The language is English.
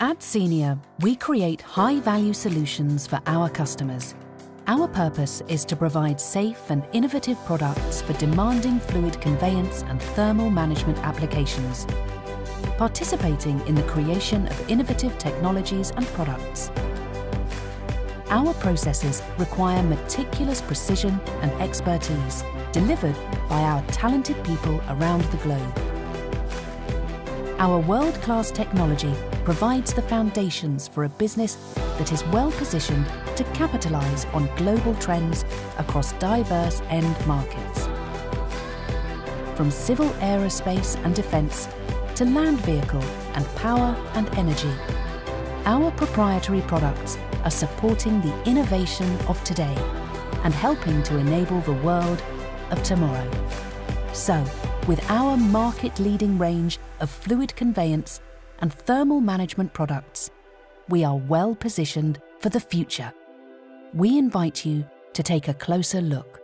At Senior, we create high-value solutions for our customers. Our purpose is to provide safe and innovative products for demanding fluid conveyance and thermal management applications, participating in the creation of innovative technologies and products. Our processes require meticulous precision and expertise delivered by our talented people around the globe. Our world-class technology provides the foundations for a business that is well positioned to capitalise on global trends across diverse end markets. From civil aerospace and defence to land vehicle and power and energy, our proprietary products are supporting the innovation of today and helping to enable the world of tomorrow. So, with our market-leading range of fluid conveyance and thermal management products, we are well positioned for the future. We invite you to take a closer look.